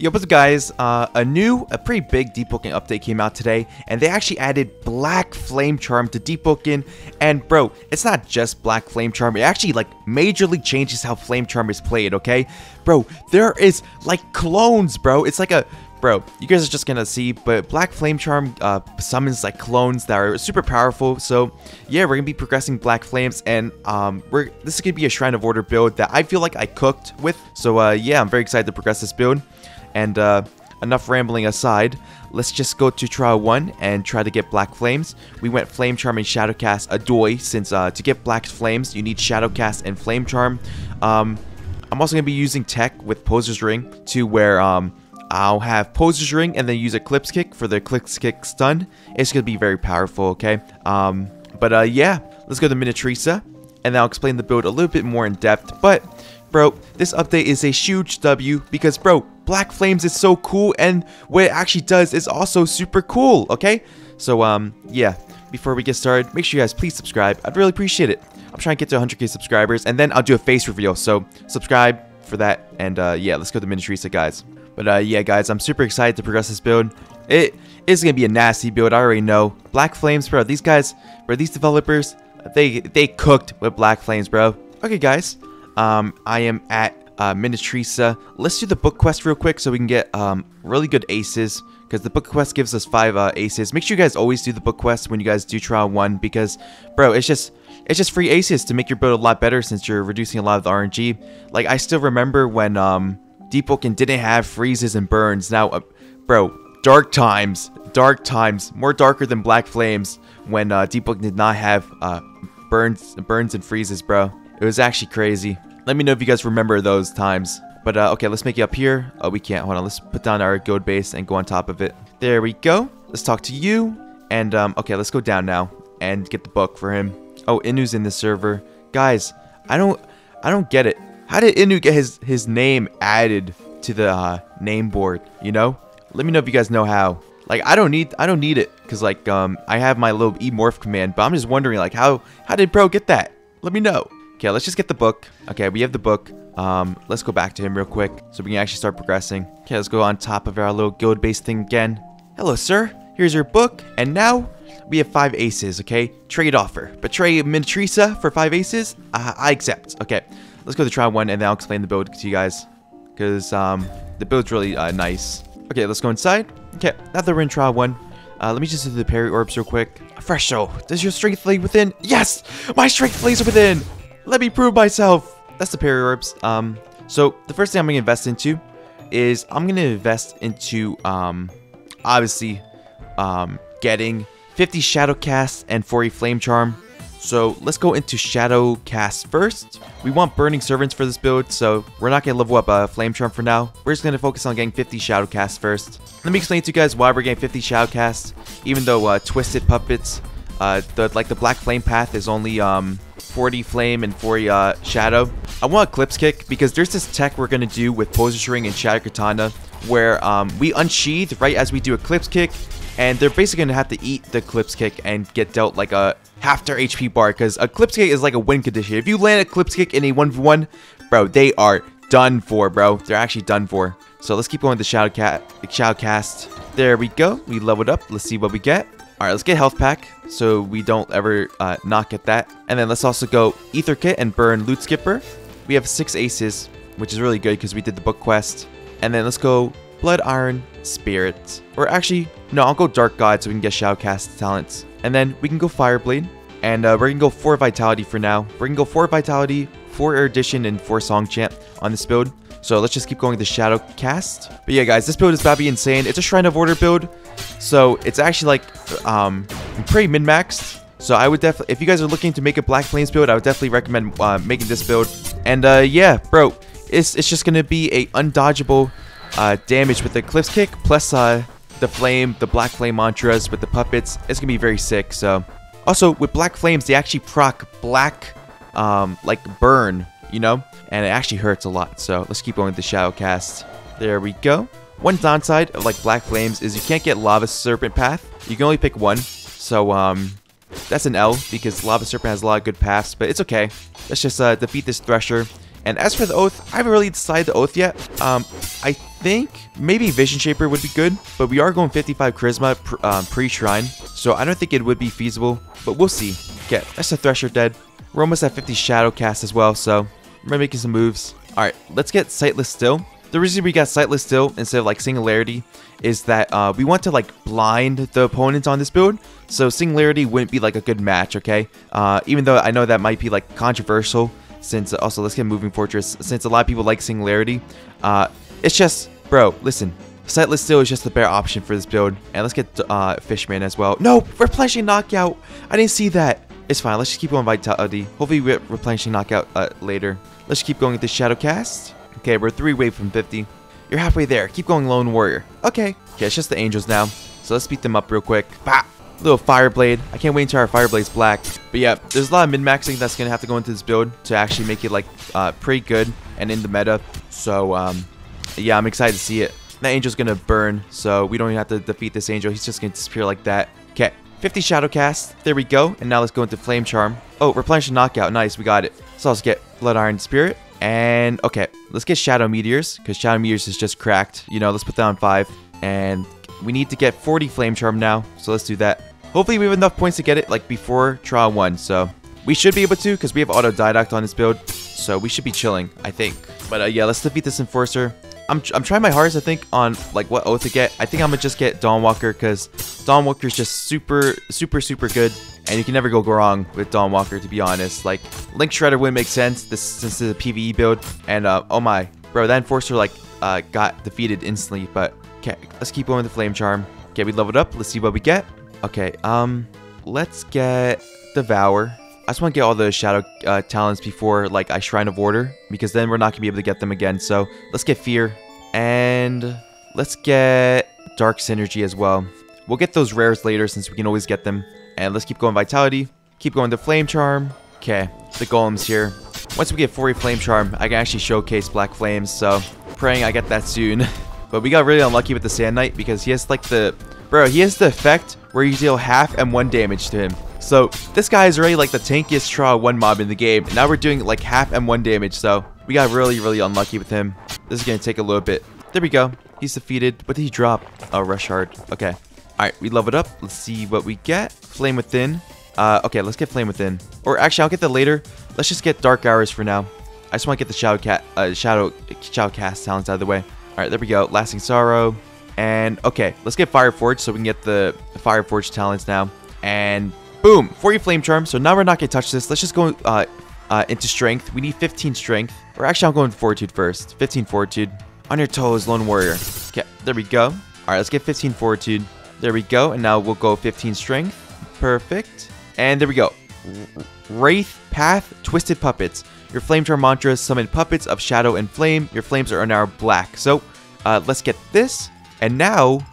Yo, what's up guys? Uh, a new, a pretty big Deepwoken update came out today, and they actually added Black Flame Charm to Deepwoken, and bro, it's not just Black Flame Charm, it actually like majorly changes how Flame Charm is played, okay? Bro, there is like clones, bro, it's like a, bro, you guys are just gonna see, but Black Flame Charm uh, summons like clones that are super powerful, so yeah, we're gonna be progressing Black Flames, and um, we're, this is gonna be a Shrine of Order build that I feel like I cooked with, so uh, yeah, I'm very excited to progress this build. And uh, enough rambling aside, let's just go to trial 1 and try to get Black Flames. We went Flame Charm and Shadow Cast Adoy, since uh, to get Black Flames, you need Shadow Cast and Flame Charm. Um, I'm also going to be using Tech with Poser's Ring to where um, I'll have Poser's Ring and then use Eclipse Kick for the Eclipse Kick stun. It's going to be very powerful, okay? Um, but uh, yeah, let's go to Minityrsa, and I'll explain the build a little bit more in depth. But, bro, this update is a huge W because, bro, Black Flames is so cool and what it actually does is also super cool, okay? So, um, yeah, before we get started, make sure you guys please subscribe. I'd really appreciate it. I'm trying to get to 100k subscribers and then I'll do a face reveal. So, subscribe for that and, uh, yeah, let's go to Minityrsa, guys. But, uh, yeah, guys, I'm super excited to progress this build. It is to be a nasty build, I already know. Black Flames, bro, these guys, bro, these developers, they, they cooked with Black Flames, bro. Okay, guys, um, I am at uh, Minityrsa. Let's do the book quest real quick so we can get um, really good aces because the book quest gives us five uh, aces. Make sure you guys always do the book quest when you guys do trial one because, bro, it's just it's just free aces to make your build a lot better since you're reducing a lot of the RNG. Like I still remember when um, Deepwoken didn't have freezes and burns. Now, uh, bro, dark times, dark times, more darker than Black Flames when uh, Deepwoken did not have uh, burns, burns and freezes, bro. It was actually crazy. Let me know if you guys remember those times. But uh, okay, let's make it up here. Oh, we can't. Hold on. Let's put down our gold base and go on top of it. There we go. Let's talk to you. And um, okay, let's go down now and get the book for him. Oh, Inu's in the server. Guys, I don't, I don't get it. How did Inu get his his name added to the uh, name board? You know? Let me know if you guys know how. Like, I don't need, I don't need it because like um, I have my little emorph command. But I'm just wondering like how how did Pro get that? Let me know. Okay, let's just get the book. Okay, we have the book. Um, let's go back to him real quick so we can actually start progressing. Okay, let's go on top of our little guild base thing again. Hello, sir. Here's your book. And now we have five aces, okay? Trade offer. Betray Minityrsa for five aces? Uh, I accept. Okay, let's go to try one and then I'll explain the build to you guys. Because um, the build's really uh, nice. Okay, let's go inside. Okay, now that we're in trial one, uh, let me just do the parry orbs real quick. Fresh show. Does your strength lay within? Yes! My strength lays within! Let me prove myself. That's the parry orbs. Um, so the first thing I'm gonna invest into is I'm gonna invest into um, obviously um, getting 50 shadow casts and 40 flame charm. So let's go into shadow cast first. We want burning servants for this build, so we're not gonna level up uh, flame charm for now. We're just gonna focus on getting 50 shadow Cast first. Let me explain to you guys why we're getting 50 shadow Cast, even though uh, twisted puppets, uh, the like the black flame path is only um 40 Flame and 40 uh, Shadow. I want Eclipse Kick because there's this tech we're going to do with Poser's Ring and Shadow Katana where um, we unsheath right as we do Eclipse Kick and they're basically going to have to eat the Eclipse Kick and get dealt like a half their HP bar because Eclipse Kick is like a win condition. If you land Eclipse Kick in a 1v1, bro, they are done for, bro. They're actually done for. So let's keep going with the Shadow, Cat, Shadow Cast. There we go. We leveled up. Let's see what we get. Alright, let's get health pack so we don't ever uh, not get that. And then let's also go ether kit and burn loot skipper. We have six aces, which is really good because we did the book quest. And then let's go blood iron spirit. Or actually, no, I'll go dark god so we can get Shadow Cast talents. And then we can go fireblade. And uh, we're gonna go four vitality for now. We're gonna go four vitality, four erudition, and four song chant on this build. So let's just keep going with the Shadow Cast. But yeah, guys, this build is about to be insane. It's a Shrine of Order build. So it's actually like um, pretty min-maxed. So I would definitely, if you guys are looking to make a Black Flames build, I would definitely recommend uh, making this build. And uh, yeah, bro, it's, it's just going to be a undodgeable uh, damage with the Eclipse Kick, plus uh, the Flame, the Black Flame mantras with the puppets. It's going to be very sick, so. Also, with Black Flames, they actually proc Black, um, like, burn, you know? and it actually hurts a lot. So let's keep going with the Shadow Cast. There we go. One downside of like Black Flames is you can't get Lava Serpent Path. You can only pick one. So um, that's an L because Lava Serpent has a lot of good paths, but it's okay. Let's just uh, defeat this Thresher And as for the oath, I haven't really decided the oath yet. Um, I think maybe Vision Shaper would be good, but we are going 55 Charisma pr um, pre-Shrine, so I don't think it would be feasible, but we'll see. Okay, that's a Thresher dead. We're almost at 50 Shadow Cast as well, so we're making some moves. Alright, let's get Sightless Still. The reason we got Sightless Still instead of like Singularity is that uh, we want to like blind the opponents on this build, so Singularity wouldn't be like a good match, okay? Uh, even though I know that might be like controversial, since also let's get Moving Fortress, since a lot of people like Singularity. Uh, it's just, bro, listen, Sightless Still is just the bare option for this build. And let's get uh, Fishman as well. No, replenishing knockout. I didn't see that. It's fine. Let's just keep going Vitality. Hopefully we get replenishing knockout uh, later. Let's keep going with the Shadow Cast. Okay, we're three away from 50. You're halfway there. Keep going Lone Warrior. Okay. Okay, it's just the Angels now. So let's beat them up real quick. Bah! Little Fire Blade. I can't wait until our Fire Blade's black. But yeah, there's a lot of min-maxing that's going to have to go into this build to actually make it like uh, pretty good and in the meta. So um, yeah, I'm excited to see it. That angel's gonna burn, so we don't even have to defeat this angel. He's just gonna disappear like that. Okay, 50 Shadow Cast. There we go. And now let's go into Flame Charm. Oh, Replenish and Knockout. Nice, we got it. So let's get Blood Iron Spirit. And, okay, let's get Shadow Meteors, because Shadow Meteors is just cracked. You know, let's put that on 5. And we need to get 40 Flame Charm now, so let's do that. Hopefully we have enough points to get it, like, before trial 1, so... We should be able to, because we have Auto Didact on this build, so we should be chilling, I think. But uh, yeah, let's defeat this Enforcer. I'm, I'm trying my hardest, I think, on like what oath to get. I think I'm gonna just get Dawn Walker because Dawnwalker is just super, super, super good, and you can never go wrong with Dawn Walker, To be honest, like Linkstrider wouldn't make sense this since it's a PVE build, and uh, oh my, bro, that Enforcer like uh, got defeated instantly. But okay, let's keep going with the Flame Charm. Okay, we leveled up. Let's see what we get. Okay, um, let's get Devour. I just want to get all the shadow uh, talents before like I Shrine of Order because then we're not gonna be able to get them again. So let's get Fear and let's get Dark Synergy as well. We'll get those rares later since we can always get them. And let's keep going Vitality. Keep going to Flame Charm. Okay, the Golem's here. Once we get 40 Flame Charm, I can actually showcase Black Flames. So praying I get that soon. but we got really unlucky with the Sand Knight because he has like the... Bro, he has the effect where you deal half and one damage to him. So this guy is already like the tankiest Trial 1 mob in the game. And now we're doing like half M1 damage. So we got really, really unlucky with him. This is going to take a little bit. There we go. He's defeated. What did he drop? Oh, Rush Hard. Okay. Alright, we leveled up. Let's see what we get. Flame Within. Uh, okay, let's get Flame Within. Or actually, I'll get that later. Let's just get Dark Hours for now. I just want to get the Shadow Cat, uh, Shadow, Shadow Cast talents out of the way. Alright, there we go. Lasting Sorrow. And, okay, let's get Fire Forge so we can get the Fire Forge talents now. And Boom! 40 Flame Charm. So now we're not to touch this. Let's just go uh, uh, into Strength. We need 15 Strength. Or actually, I'm going Fortitude first. 15 Fortitude. On your toes, Lone Warrior. Okay, there we go. All right, let's get 15 Fortitude. There we go. And now we'll go 15 Strength. Perfect. And there we go. Wraith, Path, Twisted Puppets. Your Flame Charm mantra summon puppets of shadow and flame. Your flames are now black. So, uh, let's get this. And now,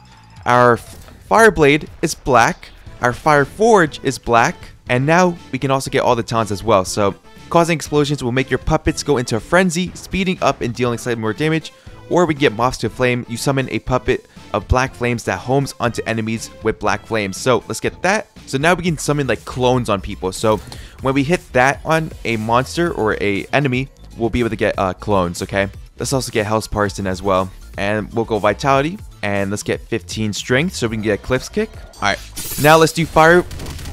our Fire Blade is black. Our Fire Forge is black, and now we can also get all the talents as well. So, causing explosions will make your puppets go into a frenzy, speeding up and dealing slightly more damage. Or we get Moths to Flame, you summon a puppet of black flames that homes onto enemies with black flames. So let's get that. So now we can summon like clones on people. So when we hit that on a monster or a enemy, we'll be able to get uh, clones, okay? Let's also get Hell's Parson as well. And we'll go Vitality. And let's get 15 Strength so we can get a Eclipse Kick. Alright, now let's do Fire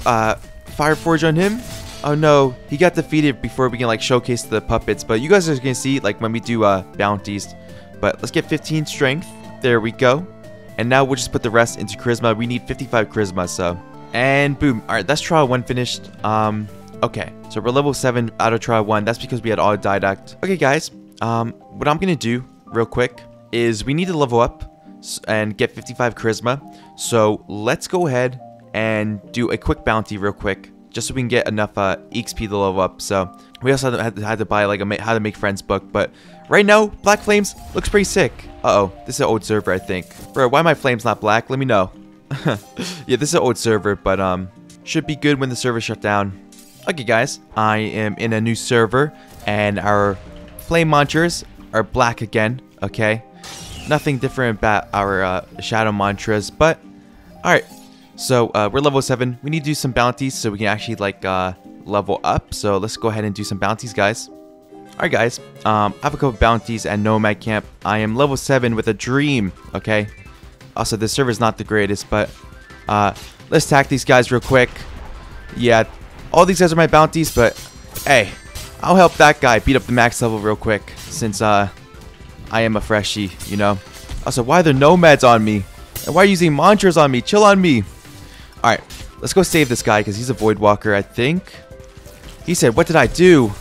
uh, Fire Forge on him. Oh no, he got defeated before we can like showcase the puppets. But you guys are going to see like when we do uh, bounties. But let's get 15 Strength. There we go. And now we'll just put the rest into Charisma. We need 55 Charisma, so. And boom. Alright, that's Trial 1 finished. Um, okay. So we're level 7 out of Trial 1. That's because we had Autodidact. Okay, guys. Um, what I'm going to do real quick is we need to level up and get 55 charisma. So let's go ahead and do a quick bounty real quick, just so we can get enough uh, EXP to level up. So we also had to, had to buy like a how to make friends book, but right now Black Flames looks pretty sick. Uh oh, this is an old server I think. Bro, why my flames not black? Let me know. yeah, this is an old server, but um, should be good when the server shut down. Okay, guys, I am in a new server, and our flame launchers are black again. Okay, nothing different about our uh, shadow mantras, but alright. So uh, we're level 7. We need to do some bounties so we can actually like uh, level up. So let's go ahead and do some bounties, guys. Alright guys, um, I have a couple bounties at Nomad Camp. I am level 7 with a dream, okay? Also, this server is not the greatest, but uh, let's attack these guys real quick. Yeah, all these guys are my bounties, but hey, I'll help that guy beat up the max level real quick, since uh, I am a freshie, you know? Also, why are there nomads on me? And why are you using mantras on me? Chill on me. Alright, let's go save this guy, because he's a void walker, I think. He said, what did I do?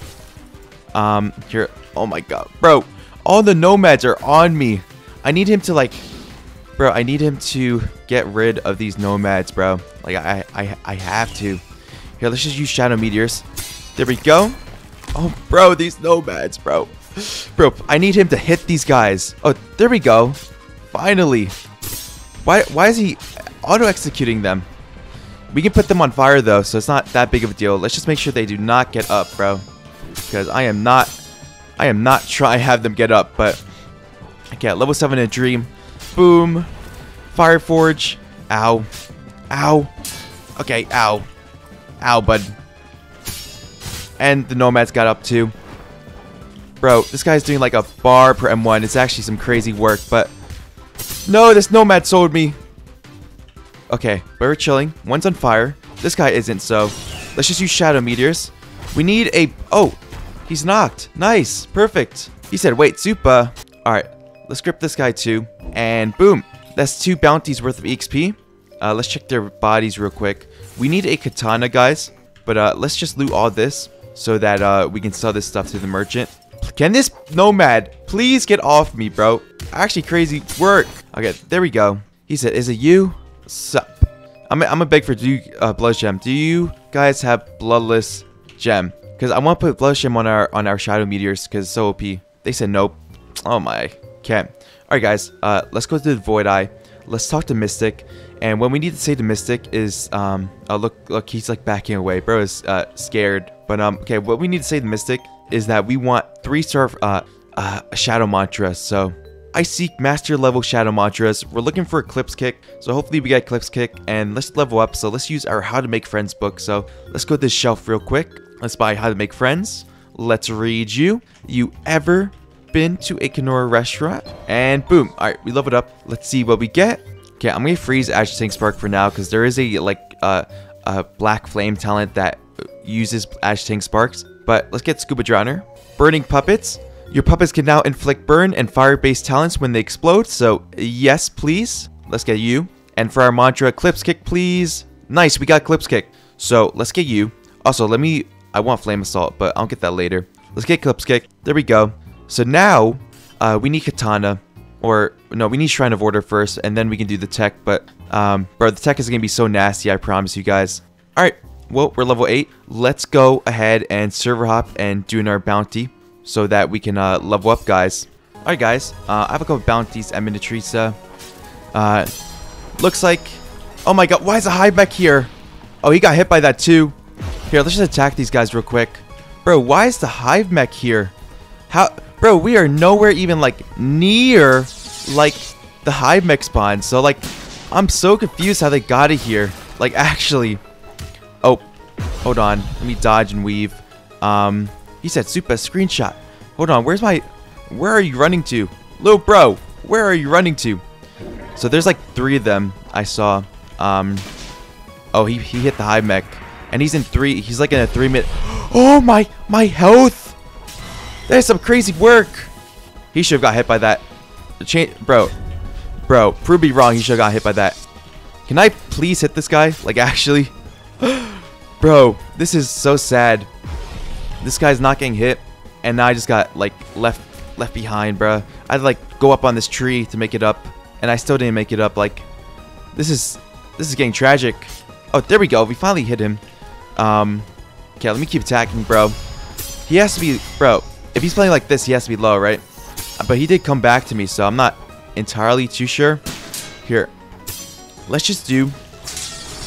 Um, here. Oh my god. Bro, all the nomads are on me. I need him to, like... Bro, I need him to get rid of these nomads, bro. Like, I, I, I have to. Here, let's just use shadow meteors. There we go. Oh, bro, these nomads, bro. Bro, I need him to hit these guys. Oh, there we go. Finally. Why, why is he auto-executing them? We can put them on fire, though, so it's not that big of a deal. Let's just make sure they do not get up, bro because I am not I am not trying to have them get up, but okay, level 7 in a dream. Boom. Fire Forge. Ow. Ow. Okay, ow. Ow, bud. And the Nomads got up too. Bro, this guy's doing like a bar per M1. It's actually some crazy work, but... No, this Nomad sold me. Okay, but we're chilling. One's on fire. This guy isn't, so... Let's just use Shadow Meteors. We need a... Oh, he's knocked. Nice. Perfect. He said, wait, Zupa. Alright, let's grip this guy too. And boom. That's two bounties worth of EXP. Uh, let's check their bodies real quick. We need a katana, guys. But uh, let's just loot all this so that uh, we can sell this stuff to the merchant. Can this nomad please get off me, bro? Actually, crazy work. Okay, there we go. He said, is it you? Sup. I'm, I'm a beg for do you, uh, blood gem. Do you guys have bloodless gem. Because I want to put Blood Gem on our on our Shadow Meteors because it's so OP. They said nope. Oh my. Okay. Alright guys, uh, let's go to the Void Eye. Let's talk to Mystic. And what we need to say to Mystic is, um, oh look, look, he's like backing away. Bro is uh, scared. But um, okay, what we need to say to Mystic is that we want three star uh, uh, Shadow Mantra. So I seek master level shadow mantras. We're looking for Eclipse Kick, so hopefully we get Eclipse Kick and let's level up. So let's use our How to Make Friends book. So let's go to this shelf real quick. Let's buy How to Make Friends. Let's read you. You ever been to a Kenora restaurant? And boom. All right, we level it up. Let's see what we get. Okay, I'm gonna freeze Agitating Spark for now because there is a like uh, a black flame talent that uses Agitating Sparks. But let's get Scuba Drowner. Burning Puppets. Your puppets can now inflict burn and fire-based talents when they explode. So yes, please. Let's get you. And for our mantra, Eclipse Kick, please. Nice, we got Eclipse Kick. So let's get you. Also, let me I want Flame Assault, but I'll get that later. Let's get Eclipse Kick. There we go. So now, uh, we need Katana. Or, no, we need Shrine of Order first, and then we can do the tech. But, um, bro, the tech is going to be so nasty, I promise you guys. Alright, well, we're level 8. Let's go ahead and server hop and do our bounty so that we can uh, level up, guys. Alright, guys. Uh, I have a couple bounties at Minityrsa. Uh, looks like... Oh my god, why is a hive back here? Oh, he got hit by that too. Here, let's just attack these guys real quick. Bro, why is the hive mech here? How, bro, we are nowhere even like near like the hive mech spawn. So like, I'm so confused how they got it here. Like actually, oh, hold on. Let me dodge and weave. Um, he said super screenshot. Hold on, where's my, where are you running to? Little bro, where are you running to? So there's like three of them I saw. Um, oh, he, he hit the hive mech. And he's in three. He's like in a three minute. Oh my, my health. That's some crazy work. He should have got hit by that. The chain, bro, bro, prove me wrong. He should have got hit by that. Can I please hit this guy? Like actually, bro, this is so sad. This guy's not getting hit, and now I just got like left left behind, bro. I had to like go up on this tree to make it up, and I still didn't make it up. Like, this is this is getting tragic. Oh, there we go. We finally hit him. Um, okay, let me keep attacking, bro. He has to be, bro, if he's playing like this, he has to be low, right? But he did come back to me, so I'm not entirely too sure. Here, let's just do,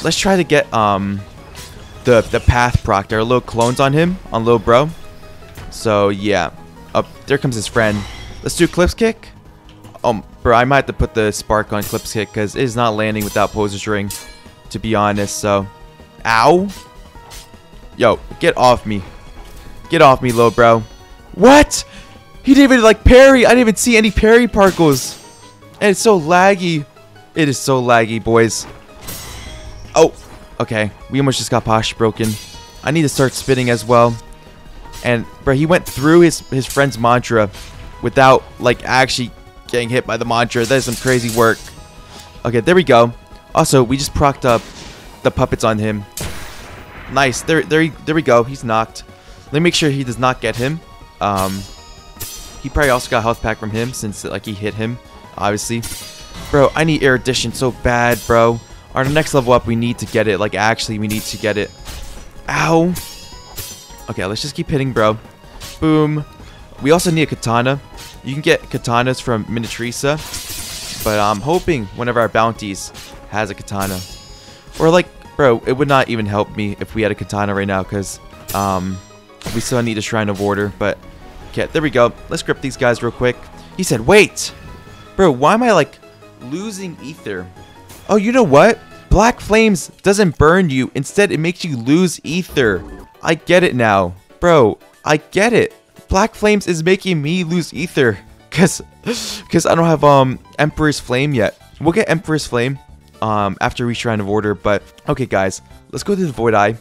let's try to get, um, the, the path proc. There are little clones on him, on little bro. So, yeah. Up oh, there comes his friend. Let's do Eclipse Kick. Oh, bro, I might have to put the spark on Eclipse Kick because it is not landing without Poser's Ring, to be honest, so. Ow. Yo, get off me. Get off me, little bro. What? He didn't even like parry. I didn't even see any parry particles. And it's so laggy. It is so laggy, boys. Oh, okay. We almost just got Posture broken. I need to start spitting as well. And, bro, he went through his, his friend's mantra without, like, actually getting hit by the mantra. That is some crazy work. Okay, there we go. Also, we just procced up the puppets on him. Nice. There, there, there we go. He's knocked. Let me make sure he does not get him. Um, he probably also got health pack from him since like he hit him, obviously. Bro, I need erudition so bad, bro. Our next level up, we need to get it. Like, actually, we need to get it. Ow. Okay, let's just keep hitting, bro. Boom. We also need a katana. You can get katanas from Minityrsa. But I'm hoping one of our bounties has a katana. Or like, bro, it would not even help me if we had a katana right now. Because um, we still need a Shrine of Order. But, okay, there we go. Let's grip these guys real quick. He said, wait. Bro, why am I like losing ether? Oh, you know what? Black Flames doesn't burn you. Instead, it makes you lose ether. I get it now. Bro, I get it. Black Flames is making me lose ether. Cause, cause I don't have um Emperor's Flame yet. We'll get Emperor's Flame um after we Shrine of Order. But okay, guys, let's go to the Void Eye.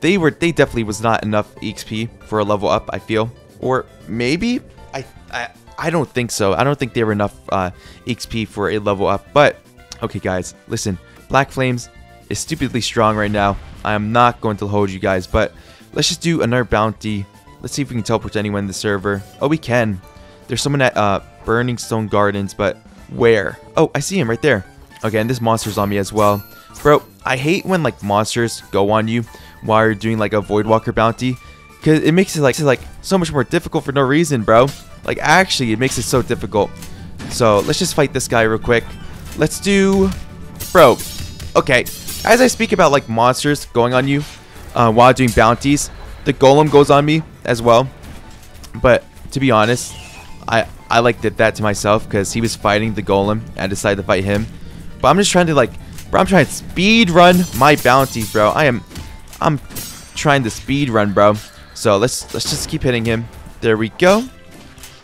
They were they definitely was not enough EXP for a level up. I feel, or maybe I I I don't think so. I don't think they were enough uh, EXP for a level up. But okay, guys, listen. Black Flames is stupidly strong right now. I am not going to hold you guys, but let's just do another bounty. Let's see if we can teleport to anyone in the server. Oh, we can. There's someone at uh, Burning Stone Gardens, but where? Oh, I see him right there. Okay, and this monster's on me as well. Bro, I hate when like monsters go on you while you're doing like a Voidwalker bounty. Cause it makes it like, like so much more difficult for no reason, bro. Like actually, it makes it so difficult. So let's just fight this guy real quick. Let's do, bro. Okay, as I speak about like monsters going on you uh, while doing bounties, the golem goes on me as well. But to be honest, I I like did that to myself because he was fighting the golem and I decided to fight him. But I'm just trying to like, bro, I'm trying to speed run my bounties, bro. I am, I'm trying to speed run, bro. So let's let's just keep hitting him. There we go.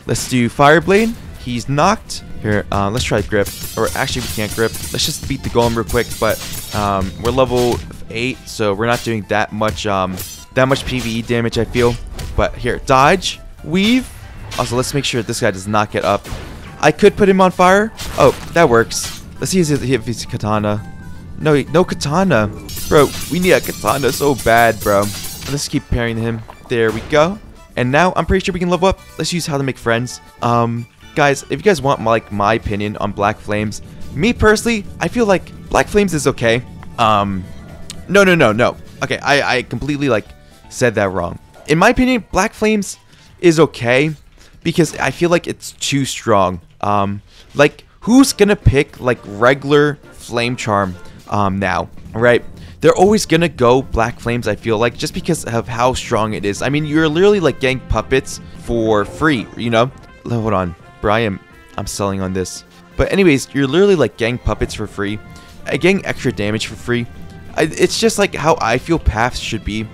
Let's do Fireblade. He's knocked. Here, uh, let's try grip. Or actually, we can't grip. Let's just beat the golem real quick. But um, we're level 8, so we're not doing that much um, that much PVE damage, I feel. But here, dodge, weave. Also, let's make sure this guy does not get up. I could put him on fire. Oh, that works. Let's see if he's katana. No, no katana. Bro, we need a katana so bad, bro. Let's keep parrying him. There we go. And now I'm pretty sure we can level up. Let's use how to make friends. Um, guys, if you guys want like my opinion on Black Flames, me personally, I feel like Black Flames is okay. Um, no, no, no, no. Okay, I, I completely like said that wrong. In my opinion, Black Flames is okay because I feel like it's too strong. Um, like who's gonna pick like regular Flame Charm um now, right? They're always gonna go Black Flames, I feel like, just because of how strong it is. I mean, you're literally like getting puppets for free, you know? Hold on, Brian, I'm selling on this. But anyways, you're literally like getting puppets for free, uh, getting extra damage for free. I, it's just like how I feel paths should be.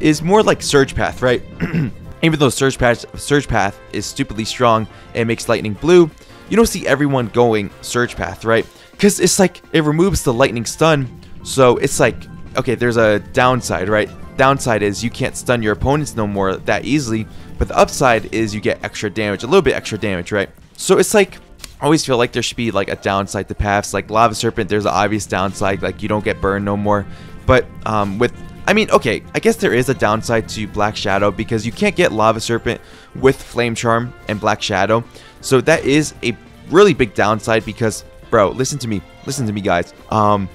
Is more like Surge Path, right? Even though Surge Path, Surge Path is stupidly strong and makes Lightning Blue, you don't see everyone going Surge Path, right? Because it's like, it removes the Lightning Stun, so it's like, okay, there's a downside, right? Downside is you can't stun your opponents no more that easily, but the upside is you get extra damage, a little bit extra damage, right? So it's like, I always feel like there should be like a downside to paths. Like Lava Serpent, there's an obvious downside, like you don't get burned no more. But um, with I mean, okay, I guess there is a downside to Black Shadow because you can't get Lava Serpent with Flame Charm and Black Shadow. So that is a really big downside because, bro, listen to me. Listen to me, guys. Um,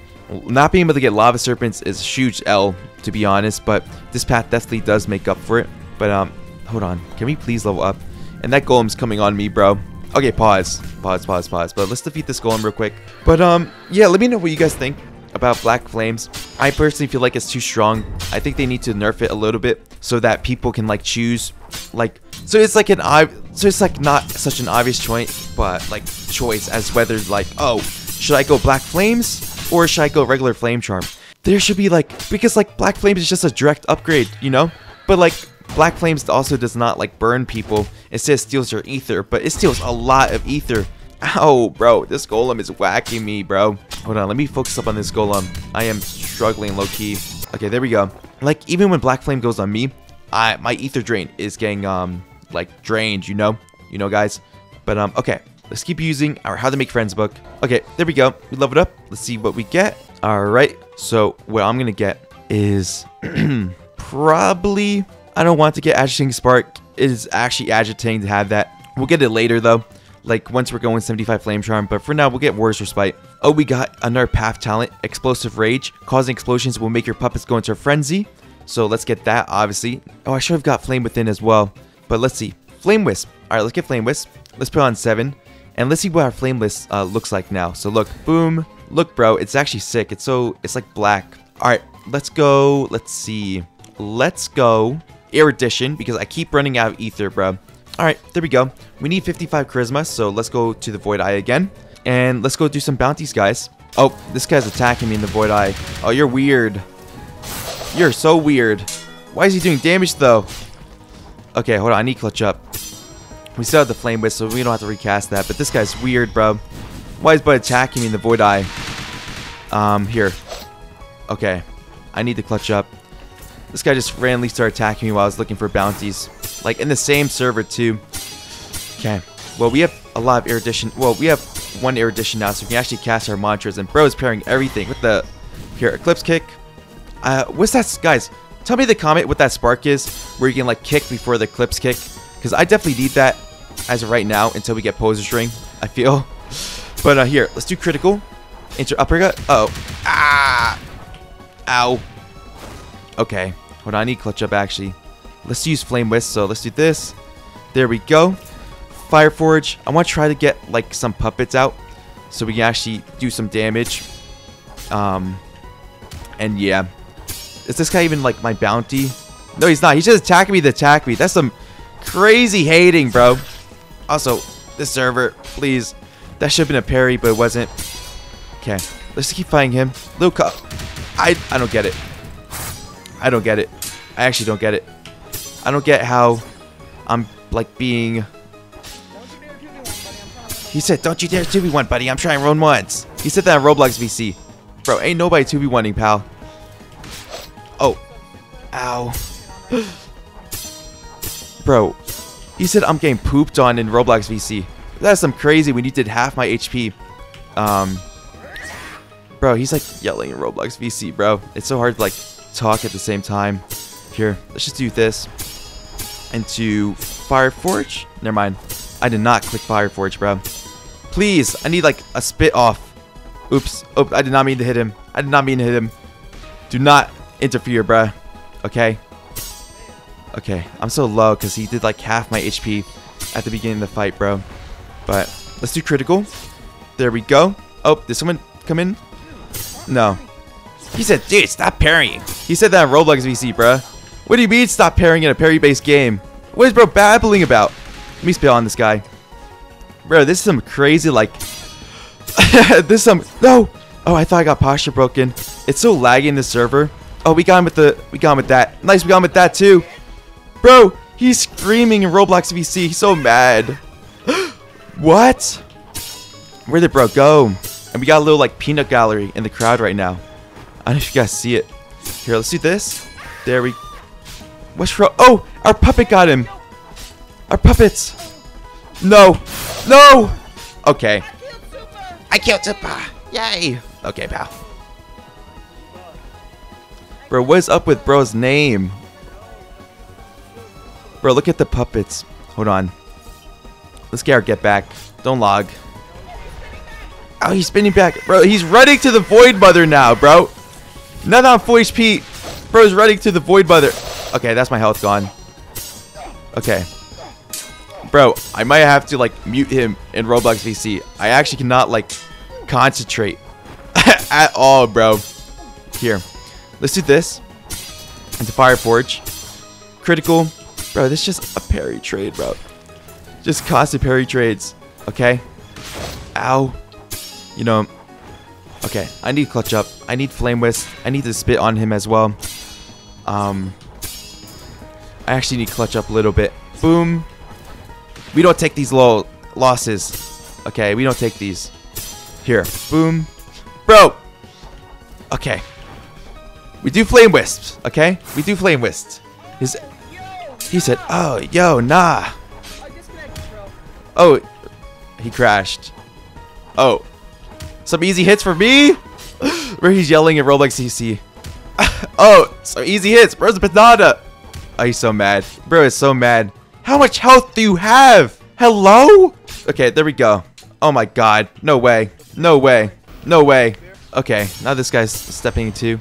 not being able to get Lava Serpents is a huge L, to be honest, but this path definitely does make up for it. But, um, hold on. Can we please level up? And that golem's coming on me, bro. Okay, pause. Pause, pause, pause. But let's defeat this golem real quick. But, um, yeah, let me know what you guys think about Black Flames. I personally feel like it's too strong. I think they need to nerf it a little bit so that people can like choose like so it's like an I so it's like not such an obvious choice but like choice as whether like oh should I go Black Flames or should I go regular Flame Charm? There should be like because like Black Flames is just a direct upgrade, you know? But like Black Flames also does not like burn people. It Instead steals your ether, but it steals a lot of ether. Ow, bro, this golem is whacking me, bro. Hold on, let me focus up on this golem. I am struggling low-key. Okay, there we go. Like, even when Black Flame goes on me, I my ether drain is getting, um, like, drained, you know? You know, guys? But, um, okay. Let's keep using our How to Make Friends book. Okay, there we go. We level it up. Let's see what we get. Alright, so what I'm gonna get is probably... I don't want to get Agitating Spark. It is actually agitating to have that. We'll get it later, though. Like once we're going 75 flame charm but for now we'll get warrior's respite oh we got another path talent. Explosive rage. Causing explosions will make your puppets go into a frenzy. So let's get that obviously. Oh i should have got flame within as well. But let's see. Flame wisp. All right let's get flame wisp. Let's put on seven. And let's see what our flame wisp uh, looks like now. So look. Boom. Look bro. It's actually sick. It's so it's like black. All right. Let's go. Let's see. Let's go erudition because i keep running out of ether bro Alright, there we go. We need 55 charisma, so let's go to the Void Eye again. And let's go do some bounties, guys. Oh, this guy's attacking me in the Void Eye. Oh, you're weird. You're so weird. Why is he doing damage, though? Okay, hold on. I need clutch up. We still have the Flame Wisp, so we don't have to recast that. But this guy's weird, bro. Why is Bud attacking me in the Void Eye? Um, here. Okay. I need to clutch up. This guy just randomly started attacking me while I was looking for bounties. Like in the same server too. Okay. Well, we have a lot of erudition. Well, we have one erudition now, so we can actually cast our mantras. And bro is pairing everything with the here eclipse kick. Uh, what's that, guys? Tell me the comment what that spark is, where you can like kick before the eclipse kick, because I definitely need that as of right now until we get poser ring. I feel. But uh, here, let's do critical. Enter uppercut. Uh oh. Ah. Ow. Okay. Hold on, I need clutch up actually. Let's use Flame Wisp, so let's do this. There we go. Fire Forge. I want to try to get like some puppets out so we can actually do some damage. Um, and yeah. Is this guy even like my bounty? No, he's not. He's just attacking me to attack me. That's some crazy hating, bro. Also, this server, please. That should have been a parry, but it wasn't. Okay, let's keep fighting him. Luke, I, I don't get it. I don't get it. I actually don't get it. I don't get how I'm like being... He said, don't you dare 2v1, buddy. I'm trying run once. He said that on Roblox VC. Bro, ain't nobody 2v1ing, pal. Oh. Ow. Bro, he said I'm getting pooped on in Roblox VC. That's some crazy when you did half my HP. Um, bro, he's like yelling in Roblox VC, bro. It's so hard to like talk at the same time. Here, let's just do this. Into Fire Forge. Never mind. I did not click Fire Forge, bro. Please, I need like a spit off. Oops. Oh, I did not mean to hit him. I did not mean to hit him. Do not interfere, bro. Okay. Okay, I'm so low because he did like half my HP at the beginning of the fight, bro. But let's do critical. There we go. Oh, did someone come in? No. He said, dude, stop parrying. He said that on Roblox VC, bro. What do you mean stop parrying in a parry-based game? What is bro babbling about? Let me spill on this guy. Bro, this is some crazy, like... this is some... No! Oh, I thought I got posture broken. It's so laggy in the server. Oh, we got him with the... We got him with that. Nice, we got him with that too. Bro, he's screaming in Roblox VC. He's so mad. what? Where did bro go? And we got a little, like, peanut gallery in the crowd right now. I don't know if you guys see it. Here, let's do this. There we What's wrong? Oh, our puppet got him. Our puppets. No. No. Okay. I killed Super. Yay. Okay, pal. Bro, what is up with bro's name? Bro, look at the puppets. Hold on. Let's get our get back. Don't log. Oh, he's spinning back. Bro, he's running to the Void Mother now, bro. Not on full HP. Bro's running to the Void Mother. Okay, that's my health gone. Okay. Bro, I might have to, like, mute him in Roblox VC. I actually cannot, like, concentrate at all, bro. Here. Let's do this. Into Fire Forge. Critical. Bro, this is just a parry trade, bro. Just constant parry trades. Okay? Ow. You know, okay, I need clutch up. I need flame wisp. I need to spit on him as well. Um, I actually need clutch up a little bit. Boom. We don't take these low losses. Okay, we don't take these. Here. Boom. Bro. Okay. We do flame wisps, okay? We do flame wisps. His, he said, oh, yo, nah. Oh, he crashed. Oh. Some easy hits for me? Where he's yelling at Roblox VC. oh, some easy hits. Bro's a banana. Oh, he's so mad. Bro is so mad. How much health do you have? Hello? Okay, there we go. Oh my god. No way. No way. No way. Okay, now this guy's stepping too.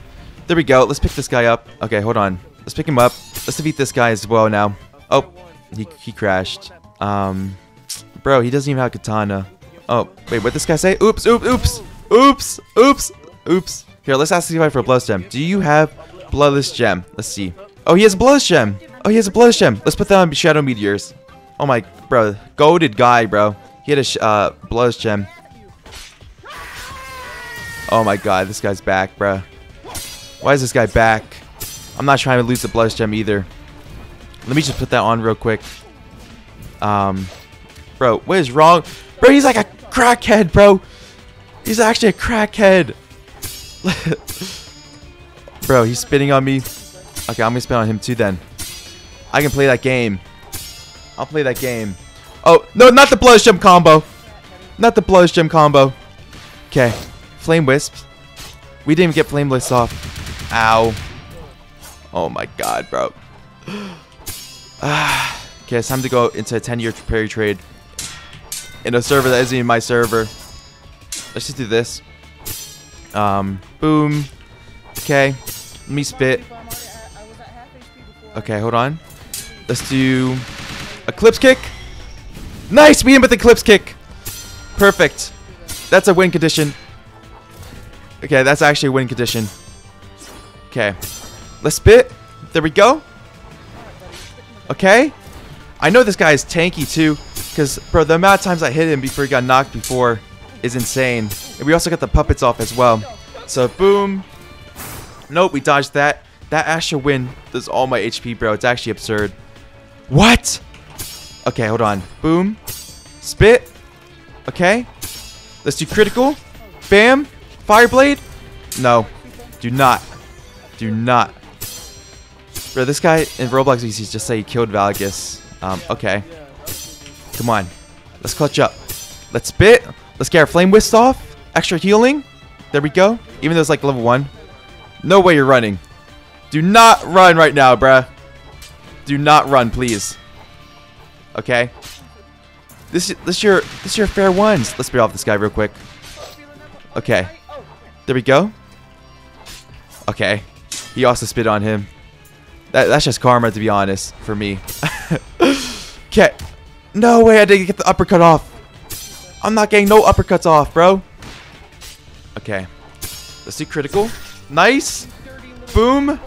There we go. Let's pick this guy up. Okay, hold on. Let's pick him up. Let's defeat this guy as well now. Oh, he, he crashed. Um, bro, he doesn't even have katana. Oh, wait, what this guy say? Oops, oops, oops, oops, oops, oops. Here, let's ask guy for a bloodless gem. Do you have bloodless gem? Let's see. Oh, he has a bloodless gem. Oh, he has a bloodless gem. Let's put that on shadow meteors. Oh my, bro, goaded guy, bro. He had a uh, bloodless gem. Oh my god, this guy's back, bro. Why is this guy back? I'm not trying to lose the bloodless gem either. Let me just put that on real quick. Um, bro, what is wrong? Bro, he's like a crackhead, bro. He's actually a crackhead. bro, he's spitting on me. Okay, I'm gonna spit on him too then. I can play that game. I'll play that game. Oh, no, not the bloodless gem combo. Not the bloodless gem combo. Okay. Flame wisps. We didn't even get flame wisps off. Ow. Oh my god, bro. okay, it's time to go into a 10-year parry trade. In a server that isn't even my server. Let's just do this. Um, boom. Okay. Let me spit. Okay, hold on. Let's do Eclipse kick. Nice! Beat him with the Eclipse kick. Perfect. That's a win condition. Okay, that's actually a win condition. Okay. Let's spit. There we go. Okay. I know this guy is tanky too. Because, bro, the amount of times I hit him before he got knocked before is insane. And we also got the puppets off as well. So, boom. Nope, we dodged that. That Asher win does all my HP, bro. It's actually absurd. What? Okay, hold on. Boom. Spit. Okay. Let's do critical. Bam. Fireblade. No. Do not. Do not. Bro, this guy in Roblox VCs just say he killed Valagus. Um, okay. Come on. Let's clutch up. Let's spit. Let's get our flame wisp off. Extra healing. There we go. Even though it's like level 1. No way you're running. Do not run right now, bruh. Do not run, please. Okay. This is this your this your fair ones. Let's spit off this guy real quick. Okay. There we go. Okay. He also spit on him. That, that's just karma, to be honest, for me. okay. No way I didn't get the uppercut off. I'm not getting no uppercuts off, bro. Okay. Let's do critical. Nice. Boom.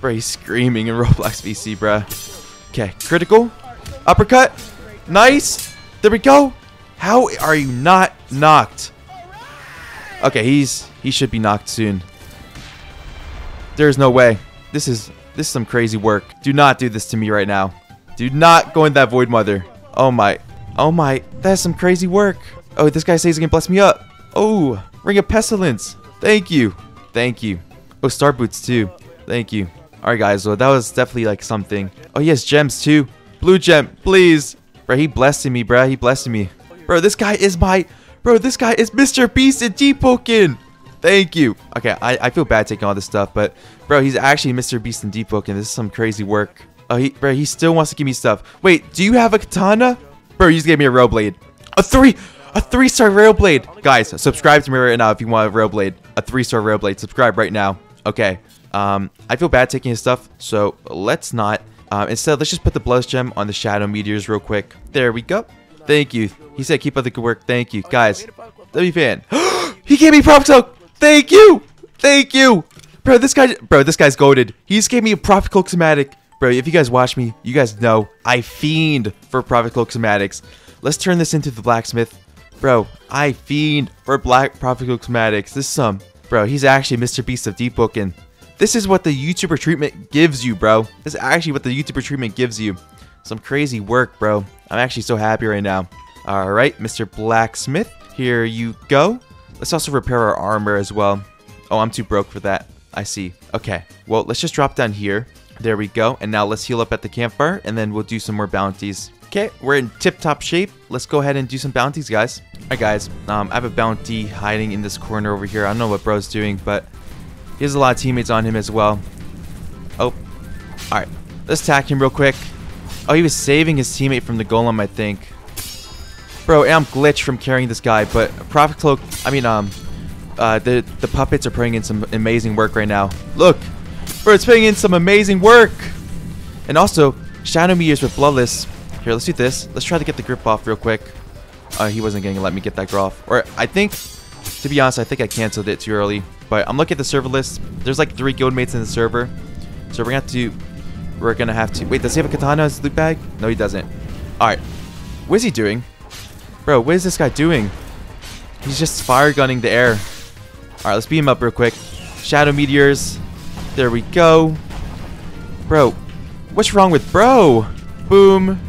Bro, he's screaming in Roblox VC, bro. Okay, critical. Uppercut. Nice. There we go. How are you not knocked? Okay, he's he should be knocked soon. There's no way. This is this is some crazy work. Do not do this to me right now. Do not go in that void mother. Oh my. Oh my. That's some crazy work. Oh, this guy says he can bless me up. Oh, ring of pestilence. Thank you. Thank you. Oh, star boots too. Thank you. Alright guys, well that was definitely like something. Oh has gems too. Blue gem, please. Bro, he blessing me, bro. He blessing me. Bro, this guy is my... Bro, this guy is Mr. Beast in Deepwoken. Thank you. Okay, I, I feel bad taking all this stuff, but... Bro, he's actually Mr. Beast in Deepwoken. This is some crazy work. Oh, he, bro, he still wants to give me stuff. Wait, do you have a katana? Bro, you just gave me a rail blade. A three... A three-star rail blade. Guys, subscribe to me right now if you want a rail blade. A three-star rail blade. Subscribe right now. Okay. Um, I feel bad taking his stuff, so let's not. Uh, instead, let's just put the Bless Gem on the Shadow Meteors real quick. There we go. Thank you. He said keep up the good work. Thank you. Guys, W fan. he gave me Prophet Thank you. Thank you. Bro, this guy, bro, this guy's goaded. He just gave me a Cloak schematic. Bro, if you guys watch me, you guys know I fiend for Prophet Cloak schematics. Let's turn this into the blacksmith. Bro, I fiend for black Prophet Cloak schematics. This is some, bro, he's actually Mr. Beast of Deepwoken. This is what the YouTuber treatment gives you, bro. This is actually what the YouTuber treatment gives you. Some crazy work, bro. I'm actually so happy right now. All right, Mr. Blacksmith, here you go. Let's also repair our armor as well. Oh, I'm too broke for that. I see. Okay, well, let's just drop down here. There we go. And now let's heal up at the campfire, and then we'll do some more bounties. Okay, we're in tip-top shape. Let's go ahead and do some bounties, guys. All right, guys. Um, I have a bounty hiding in this corner over here. I don't know what bro's doing, but he has a lot of teammates on him as well. Oh, all right. Let's attack him real quick. Oh, he was saving his teammate from the golem, I think. Bro, I'm glitched from carrying this guy, but Prophet Cloak, I mean, um, uh, the, the puppets are putting in some amazing work right now. Look, it's putting in some amazing work. And also, Shadow Meteors with Bloodless. Here, let's do this. Let's try to get the grip off real quick. Uh, he wasn't going to let me get that grip off. Or, I think, to be honest, I think I canceled it too early. But I'm looking at the server list. There's like three guildmates in the server. So we're going to have to, we're going to have to, wait, does he have a katana in his loot bag? No, he doesn't. All right. What is he doing? Bro, what is this guy doing? He's just fire gunning the air. Alright, let's beat him up real quick. Shadow meteors. There we go. Bro, what's wrong with bro? Boom.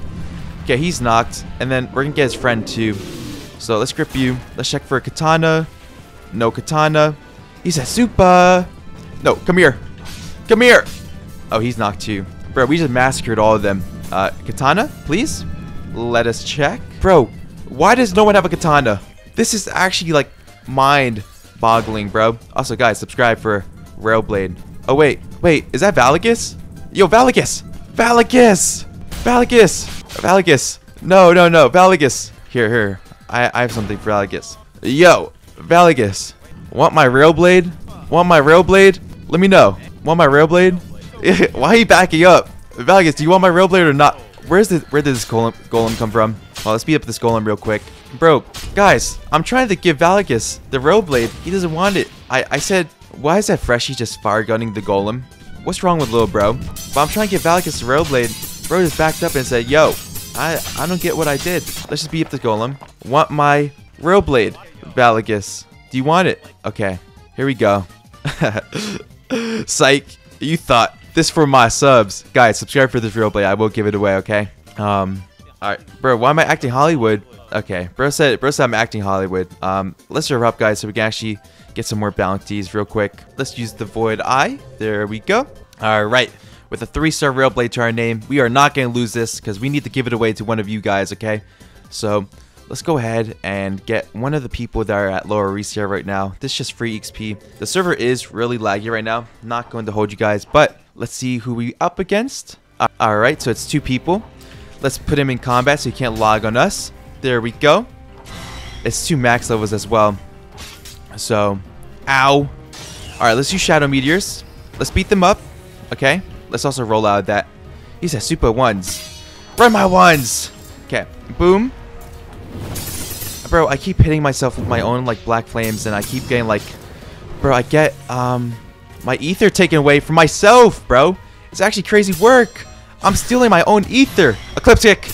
Okay, he's knocked. And then we're gonna get his friend too. So let's grip you. Let's check for a katana. No katana. He's a super. No, come here. Come here. Oh, he's knocked too. Bro, we just massacred all of them. Uh, katana, please? Let us check. Bro, why does no one have a katana? This is actually like mind-boggling, bro. Also, guys, subscribe for Railblade. Oh, wait. Wait, is that Valagus? Yo, Valagus! Valagus! Valagus! Valagus! No, no, no. Valagus! Here, here. I, I have something for Valagus. Yo, Valagus. Want my Railblade? Want my Railblade? Let me know. Want my Railblade? Why are you backing up? Valagus, do you want my Railblade or not? Where's the, where did this golem, golem come from? Well, let's beat up this golem real quick. Bro, guys, I'm trying to give Valagus the Railblade. He doesn't want it. I, I said, why is that Freshie just fire gunning the golem? What's wrong with little bro? But I'm trying to get Valagus the Railblade. Bro just backed up and said, yo, I, I don't get what I did. Let's just beat up the golem. Want my Railblade, Valagus. Do you want it? Okay, here we go. Psych, you thought this for my subs. Guys, subscribe for this Railblade. I will give it away, okay? Um, alright. Bro, why am I acting Hollywood? Okay, bro said, bro said I'm acting Hollywood. Um, let's serve up, guys, so we can actually get some more bounties real quick. Let's use the Void Eye. There we go. Alright. With a three-star Railblade to our name, we are not going to lose this because we need to give it away to one of you guys, okay? So, let's go ahead and get one of the people that are at Lower Erisia right now. This is just free XP. The server is really laggy right now. Not going to hold you guys, but let's see who we up against. Uh, Alright, so it's two people. Let's put him in combat so he can't log on us. There we go. It's two max levels as well. So, ow. Alright, let's use Shadow Meteors. Let's beat them up. Okay. Let's also roll out that. He says super ones. Run my ones! Okay. Boom. Bro, I keep hitting myself with my own, like, black flames, and I keep getting, like... Bro, I get, um... My ether taken away from myself, bro. It's actually crazy work. I'm stealing my own ether. Eclipse kick.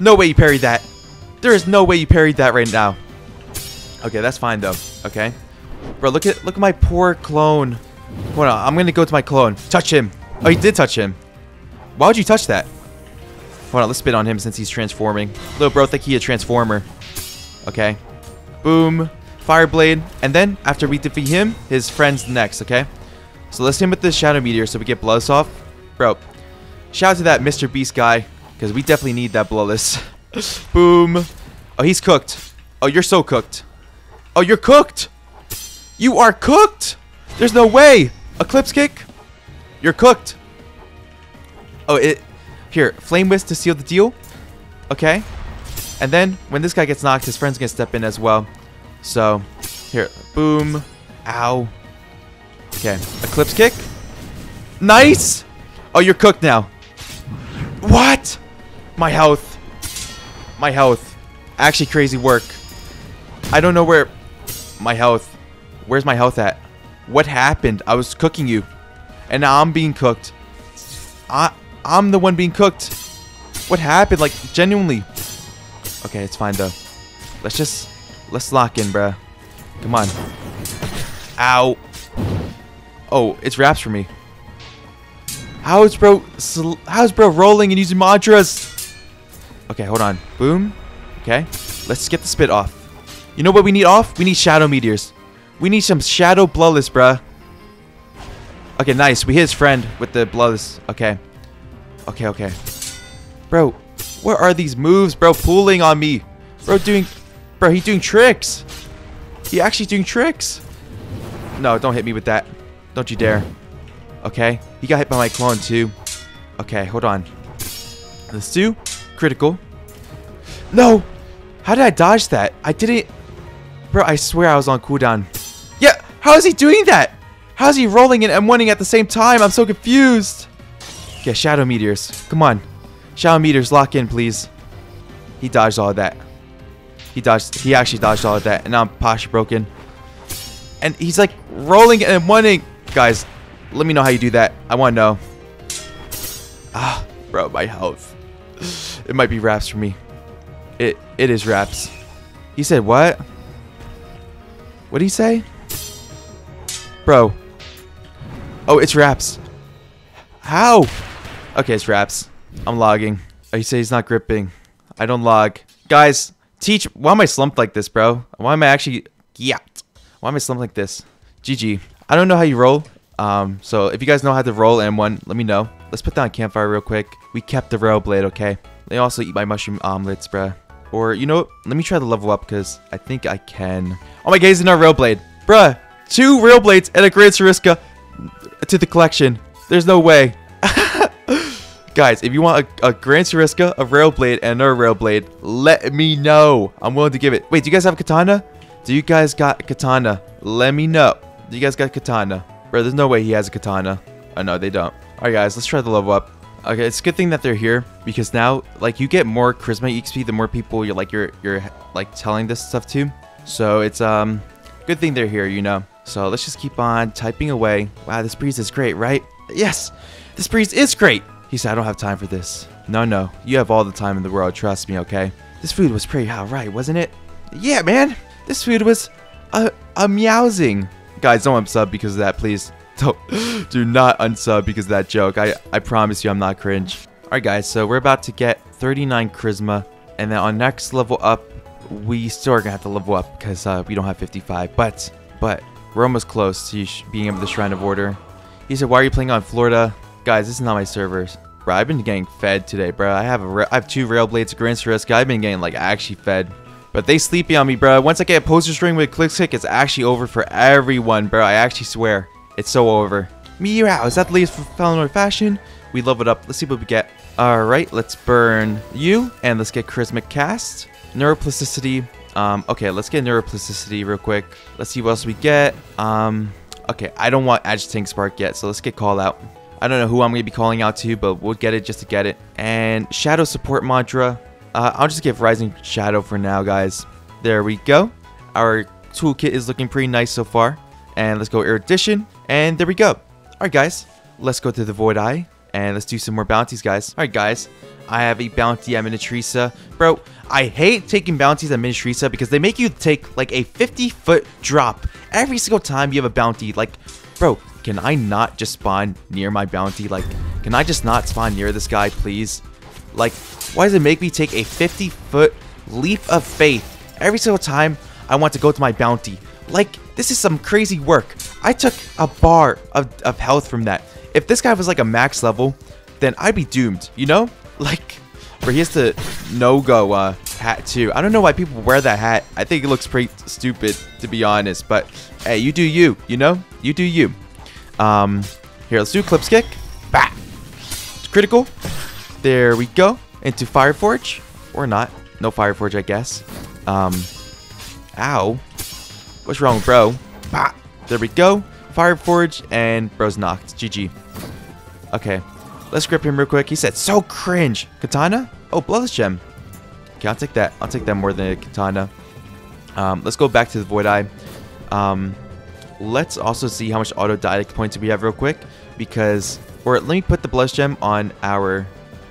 No way you parried that. There is no way you parried that right now. Okay, that's fine, though. Okay. Bro, look at look at my poor clone. Hold on, I'm gonna go to my clone. Touch him. Oh, he did touch him. Why would you touch that? Hold on, let's spit on him since he's transforming. Little bro think he a transformer. Okay. Boom. Fireblade. And then, after we defeat him, his friend's next, okay? So let's hit him with the Shadow Meteor so we get bloodless off. Bro, shout out to that Mr. Beast guy, because we definitely need that bloodless. Boom. Oh, he's cooked. Oh, you're so cooked. Oh, you're cooked. You are cooked. There's no way. Eclipse kick. You're cooked. Oh, it. Here, Flame Wisp to seal the deal. Okay. And then, when this guy gets knocked, his friend's to step in as well. So, here. Boom. Ow. Okay. Eclipse kick. Nice. Oh, you're cooked now. What? My health. My health. Actually, crazy work. I don't know where... My health. Where's my health at? What happened? I was cooking you. And now I'm being cooked. I, I'm the one being cooked. What happened? Like, genuinely. Okay, it's fine, though. Let's just... Let's lock in, bruh. Come on. Ow. Oh, it's wraps for me. How is bro? How's bro rolling and using mantras? Okay, hold on. Boom. Okay, let's get the spit off. You know what we need off? We need shadow meteors. We need some shadow bloodless, bruh. Okay, nice. We hit his friend with the bloodless. Okay. Okay, okay. Bro, what are these moves, bro? Pulling on me. Bro, doing... Bro, he doing tricks. He actually doing tricks. No, don't hit me with that. Don't you dare. Okay. He got hit by my clone too. Okay, hold on. Let's do critical. No! How did I dodge that? I didn't... Bro, I swear I was on cooldown. Yeah, how is he doing that? How is he rolling and M1ing at the same time? I'm so confused. Okay, Shadow Meteors. Come on. Shadow Meteors, lock in, please. He dodged all of that. He dodged... He actually dodged all of that. And now I'm posture broken. And he's like rolling and M1ing. Guys, let me know how you do that. I want to know. Ah, bro, my health. It might be wraps for me. It it is wraps. He said what? What did he say? Bro. Oh, it's wraps. How? Okay, it's wraps. I'm logging. Oh, you say he's not gripping. I don't log. Guys, teach. Why am I slumped like this, bro? Why am I actually... Yeah. Why am I slumped like this? GG. I don't know how you roll. Um, so if you guys know how to roll M1, let me know. Let's put down campfire real quick. We kept the rail blade, okay? They also eat my mushroom omelets, bruh. Or, you know what? Let me try to level up because I think I can. Oh my in our rail blade. Bruh, two rail blades and a Gran Sudaruska to the collection. There's no way. Guys, if you want a, a Gran Sudaruska, a rail blade, and another rail blade, let me know. I'm willing to give it. Wait, do you guys have a katana? Do you guys got a katana? Let me know. Do you guys got a katana? Bro, there's no way he has a katana. Oh, no, they don't. Alright, guys, let's try the level up. Okay, it's a good thing that they're here because now, like, you get more charisma XP the more people you're like you're you're like telling this stuff to. So it's um good thing they're here, you know. So let's just keep on typing away. Wow, this breeze is great, right? Yes, this breeze is great. He said, I don't have time for this. No, no, you have all the time in the world. Trust me, okay? This food was pretty hot, right? Wasn't it? Yeah, man. This food was a a meowsing. Guys, don't unsub because of that, please. Don't, do not unsub because of that joke. I, I promise you I'm not cringe. Alright guys, so we're about to get 39 charisma. And then on next level up, we still are going to have to level up because uh, we don't have 55. But, but, we're almost close to being able to Shrine of Order. He said, why are you playing on Florida? Guys, this is not my servers. Bro, I've been getting fed today, bro. I have a I have two rail blades, a Gran Sudaruska. I've been getting like actually fed. But they sleepy on me, bro. Once I get a poster string with click stick, it's actually over for everyone, bro. I actually swear. It's so over. Meow, is that the latest for Felonor fashion? We love it up. Let's see what we get. Alright, let's burn you. And let's get Charismatic Cast. Neuroplasticity. Um, okay, let's get Neuroplasticity real quick. Let's see what else we get. Um, okay, I don't want Agitating Spark yet, so let's get Call Out. I don't know who I'm going to be calling out to, but we'll get it just to get it. And Shadow Support Mantra. Uh, I'll just give Rising Shadow for now, guys. There we go. Our toolkit is looking pretty nice so far. And let's go Erudition. And there we go. Alright, guys. Let's go to the Void Eye. And let's do some more bounties, guys. Alright, guys. I have a bounty at Minityrsa. Bro, I hate taking bounties at Minityrsa because they make you take like a 50 foot drop every single time you have a bounty. Like, bro, can I not just spawn near my bounty? Like, can I just not spawn near this guy, please? Like, why does it make me take a 50 foot leap of faith every single time I want to go to my bounty? Like, this is some crazy work. I took a bar of, of health from that. If this guy was like a max level, then I'd be doomed, you know? Like, where he has the no-go uh, hat too. I don't know why people wear that hat. I think it looks pretty stupid, to be honest. But, hey, you do you, you know? You do you. Um, here, let's do Clips Kick. Bah! Critical. There we go. Into Fire Forge. Or not. No Fire Forge, I guess. Um, ow. What's wrong, bro? Bah! There we go. Fire Forge and bro's knocked. GG. Okay. Let's grip him real quick. He said, so cringe. Katana? Oh, Bloodless Gem. Okay, I'll take that. I'll take that more than a Katana. Um, let's go back to the Void Eye. Um, let's also see how much autodidact points we have real quick. Because, or let me put the Bloodless Gem on our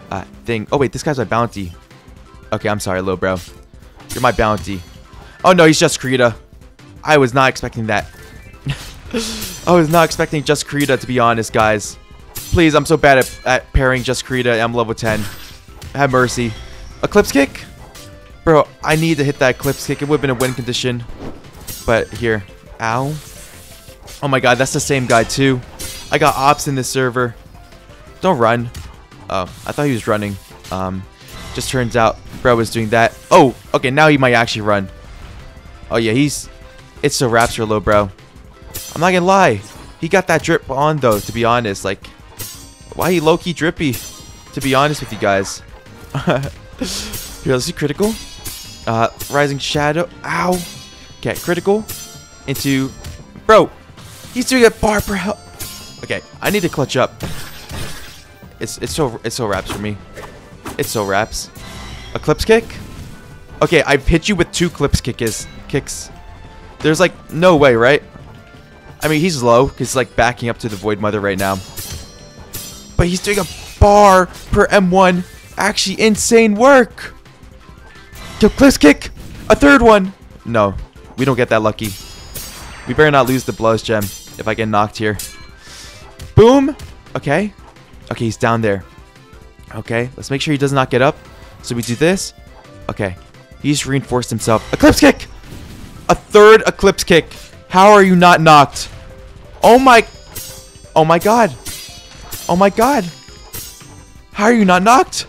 uh, thing. Oh, wait, this guy's my bounty. Okay, I'm sorry, little bro. You're my bounty. Oh, no, he's Jus Karita. I was not expecting that. I was not expecting Jus Karita, to be honest, guys. Please, I'm so bad at, at pairing Jus Karita. I'm level 10. Have mercy. Eclipse Kick? Bro, I need to hit that Eclipse Kick. It would have been a win condition. But here. Ow. Oh my god, that's the same guy too. I got ops in this server. Don't run. Oh, I thought he was running. Um, just turns out bro was doing that. Oh, okay, now he might actually run. Oh yeah, he's... It's so Raptor low, bro. I'm not gonna lie. He got that drip on though, to be honest. Like, why he low-key drippy? To be honest with you guys. Here, let's see critical. Uh, Rising Shadow. Ow. Okay, critical. Into... Bro, he's doing a bar per health. Okay, I need to clutch up. It's it's so it's so raps for me. It's so raps. Eclipse kick? Okay, I've hit you with two clips kickers kicks. There's like no way, right? I mean, he's low because he's like backing up to the Void Mother right now. But he's doing a bar per M1. Actually, insane work. Clips kick. A third one. No, we don't get that lucky. We better not lose the blows gem if I get knocked here. Boom. Okay. Okay, he's down there. Okay, let's make sure he does not get up. So we do this. Okay. He's reinforced himself. Eclipse kick! A third eclipse kick. How are you not knocked? Oh my... Oh my god. Oh my god. How are you not knocked?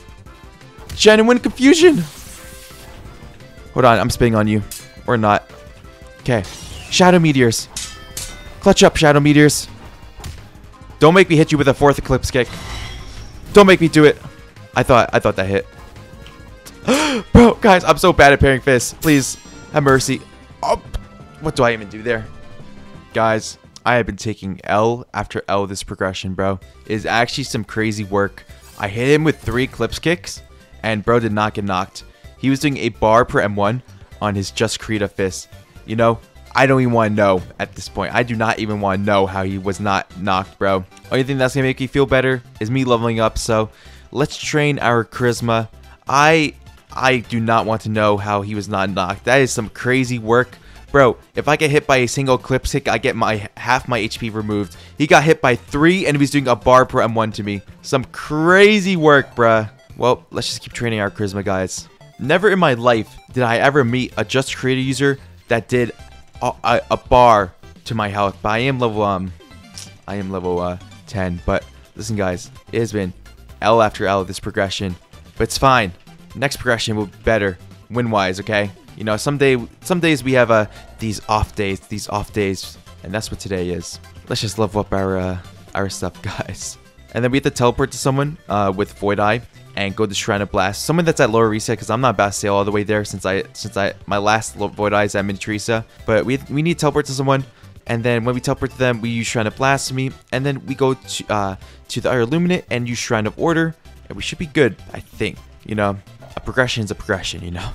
Genuine confusion. Hold on, I'm spinning on you. Or not. Okay. Shadow Meteors. Clutch up, Shadow Meteors. Don't make me hit you with a fourth Eclipse kick. Don't make me do it. I thought I thought that hit. Bro, guys, I'm so bad at pairing fists. Please, have mercy. What do I even do there? Guys, I have been taking L after L this progression, bro. It is actually some crazy work. I hit him with three clips kicks, and bro did not get knocked. He was doing a bar per M1 on his Jus Karita fist. You know, I don't even want to know at this point. I do not even want to know how he was not knocked, bro. Only thing that's going to make me feel better is me leveling up, so let's train our charisma. I I do not want to know how he was not knocked. That is some crazy work. Bro, if I get hit by a single clip kick, I get my half my HP removed. He got hit by three and he was doing a bar per M1 to me. Some crazy work, bruh. Well, let's just keep training our charisma, guys. Never in my life did I ever meet a Jus Karita user that did a, a, a, bar to my health. But I am level um, I am level uh 10. But listen, guys, it has been L after L this progression, but it's fine. Next progression will be better, win-wise. Okay, you know, some day, some days we have uh these off days, these off days, and that's what today is. Let's just level up our uh, our stuff, guys. And then we have to teleport to someone uh, with Void Eye and go to Shrine of Blast. Someone that's at Lower Erisia because I'm not about to sail all the way there since I since I my last Void Eye is at Minityrsa. But we we need to teleport to someone. And then when we teleport to them, we use Shrine of Blasphemy. And then we go to uh, to the Iron Illuminate and use Shrine of Order. And we should be good, I think. You know, a progression is a progression, you know.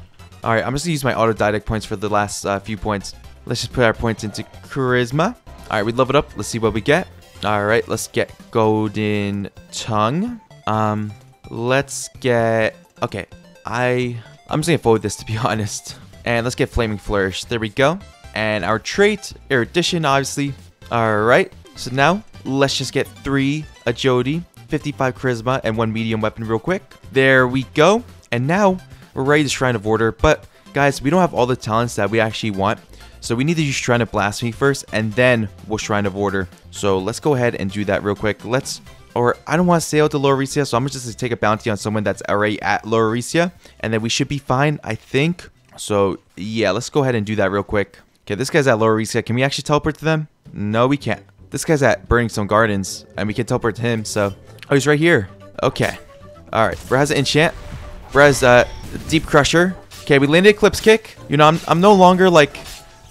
Alright, I'm just to use my autodidact points for the last uh, few points. Let's just put our points into Charisma. Alright, we level it up. Let's see what we get. Alright, let's get Golden Tongue. Um, let's get... Okay, I... I'm just to forward this to be honest. And let's get Flaming Flourish. There we go. And our trait, Erudition, obviously. Alright, so now let's just get three agility, 55 charisma, and one medium weapon real quick. There we go. And now we're ready to Shrine of Order. But guys, we don't have all the talents that we actually want. So we need to use Shrine of Blasphemy first, and then we'll Shrine of Order. So let's go ahead and do that real quick. Let's, or I don't want to sail to Lorisia, so I'm just going to take a bounty on someone that's already at Lorisia, and then we should be fine, I think. So yeah, let's go ahead and do that real quick. Okay, this guy's at Lorisia. Can we actually teleport to them? No, we can't. This guy's at Burning Stone Gardens, and we can teleport to him, so... Oh, he's right here. Okay. Alright, bro has an enchant. Bro uh, Deep Crusher. Okay, we landed Eclipse Kick. You know, I'm, I'm no longer like...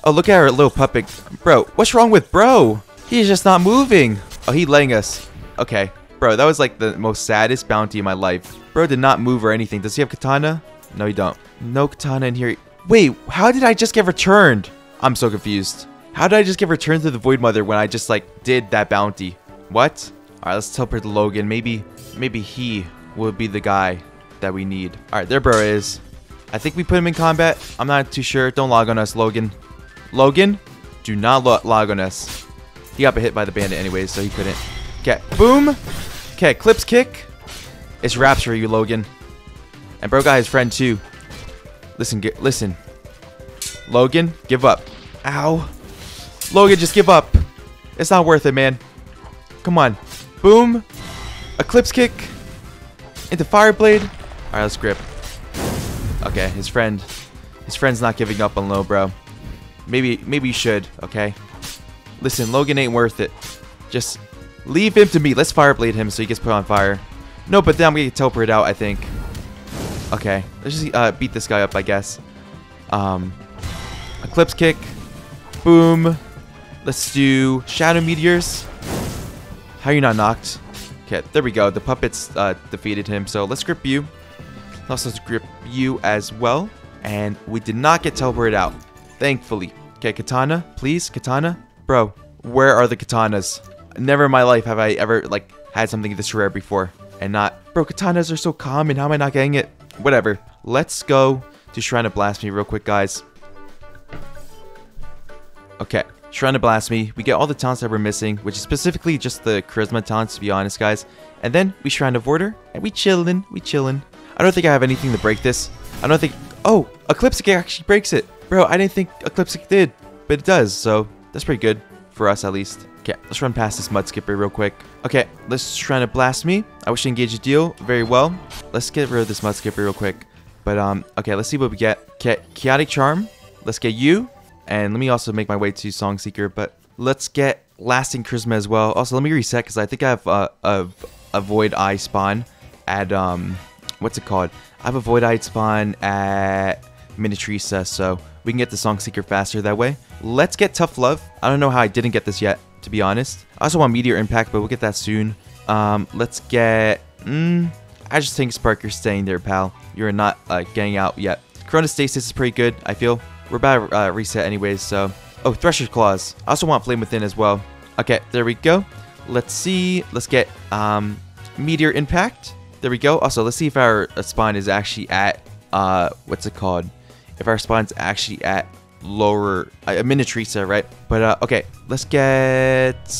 Oh, look at our little puppet. Bro, what's wrong with bro? He's just not moving. Oh, he letting us. Okay. Bro, that was like the most saddest bounty in my life. Bro did not move or anything. Does he have katana? No, he don't. No katana in here. Wait, how did I just get returned? I'm so confused. How did I just get returned to the Void Mother when I just like did that bounty? What? Alright, let's teleport to Logan. Maybe maybe he will be the guy that we need. Alright, there bro is. I think we put him in combat. I'm not too sure. Don't log on us, Logan. Logan, do not lo log on us. He got hit by the bandit anyways, so he couldn't. Okay, boom. Okay, clips kick. It's for you, Logan. And bro got his friend too. Listen, get, listen. Logan, give up. Ow. Logan, just give up. It's not worth it, man. Come on. Boom. Eclipse kick. Into Fireblade. Alright, let's grip. Okay, his friend. His friend's not giving up on low, bro. Maybe, maybe you should, okay? Listen, Logan ain't worth it. Just leave him to me. Let's Fireblade him so he gets put on fire. No, but then I'm gonna get teleported out, I think. Okay, let's just uh, beat this guy up, I guess. Um, Eclipse kick. Boom. Let's do Shadow Meteors. How are you not knocked? Okay, there we go. The puppets uh, defeated him, so let's grip you. Let's grip you as well. And we did not get teleported out, thankfully. Okay, Katana, please, Katana. Bro, where are the Katanas? Never in my life have I ever, like, had something this rare before. And not, bro, Katanas are so common. How am I not getting it? Whatever. Let's go to Shrine of Blasphemy real quick, guys. Okay, Shrine of Blasphemy. We get all the talents that we're missing, which is specifically just the Charisma talents, to be honest, guys. And then we Shrine of Order, and we chillin', we chillin'. I don't think I have anything to break this. I don't think... Oh, Eclipse Kick actually breaks it. Bro, I didn't think Eclipse Kick did, but it does, so that's pretty good. For us, at least. Okay, let's run past this Mud Skipper real quick. Okay, let's try to blast me. I wish to engage a deal very well. Let's get rid of this Mud Skipper real quick. But, um, okay, let's see what we get. Okay, Chaotic Charm. Let's get you. And let me also make my way to Song Seeker, but let's get Lasting Charisma as well. Also, let me reset, because I think I have uh, a, a Void Eye spawn at, um, what's it called? I have a Void Eye spawn at Minityrsa, so we can get the Song Seeker faster that way. Let's get Tough Love. I don't know how I didn't get this yet, to be honest. I also want Meteor Impact, but we'll get that soon. Um, let's get... Mm, I just think Spark, you're staying there, pal. You're not uh, getting out yet. Corona Stasis is pretty good, I feel. We're about to uh, reset anyways, so... Oh, Thresher's Claws. I also want Flame Within as well. Okay, there we go. Let's see. Let's get um, Meteor Impact. There we go. Also, let's see if our spine is actually at... Uh, what's it called? If our spine's actually at lower... Uh, Minityrsa, right? But, uh, okay. Let's get...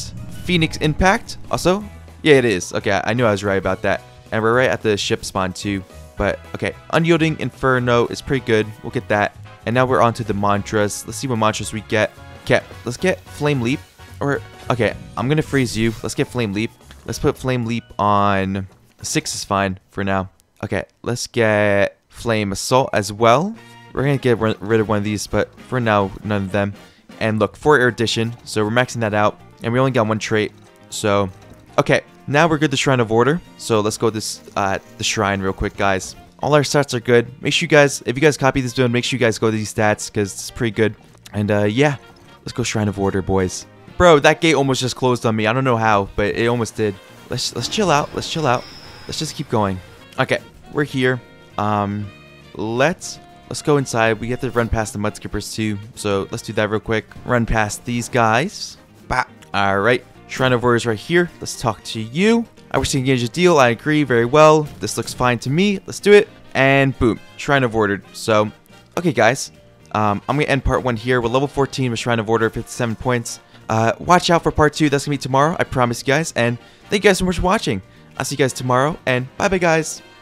Phoenix Impact. Also, yeah, it is. Okay, I knew I was right about that. And we're right at the ship spawn, too. But, okay. Unyielding Inferno is pretty good. We'll get that. And now we're on to the mantras. Let's see what mantras we get. Okay, let's get Flame Leap. Or, okay, I'm going to freeze you. Let's get Flame Leap. Let's put Flame Leap on... 6 is fine for now. Okay, let's get Flame Assault as well. We're going to get rid of one of these, but for now, none of them. And look, 4 Erudition, so we're maxing that out. And we only got one trait, so... Okay, now we're good to Shrine of Order. So let's go this uh, the Shrine real quick, guys. All our stats are good. Make sure you guys, if you guys copy this video, make sure you guys go to these stats, because it's pretty good. And uh, yeah, let's go Shrine of Order, boys. Bro, that gate almost just closed on me. I don't know how, but it almost did. Let's let's chill out. Let's chill out. Let's just keep going. Okay, we're here. Um, let's let's go inside. We have to run past the mud skippers too, so let's do that real quick. Run past these guys. Bah. All right, Shrine of Warriors right here. Let's talk to you. I wish to engage a deal. I agree very well. This looks fine to me. Let's do it. And boom, Shrine of Order. So, okay, guys. Um, I'm gonna end part one here. We're level 14 with Shrine of Order, 57 points. Uh, watch out for part two. That's gonna be tomorrow. I promise you guys. And thank you guys so much for watching. I'll see you guys tomorrow, and bye-bye, guys.